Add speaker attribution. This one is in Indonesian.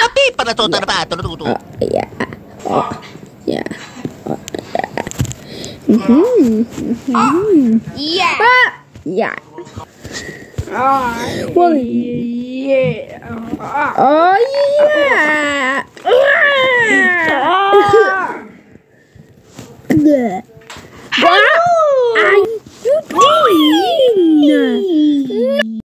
Speaker 1: Tapi pada tuh terpatul tuh tuh.
Speaker 2: Oh, ya. Oh, ya. Oh, ya. hmm,
Speaker 3: Iya.
Speaker 2: Ya.
Speaker 3: Oh, iya.
Speaker 2: Oh, iya.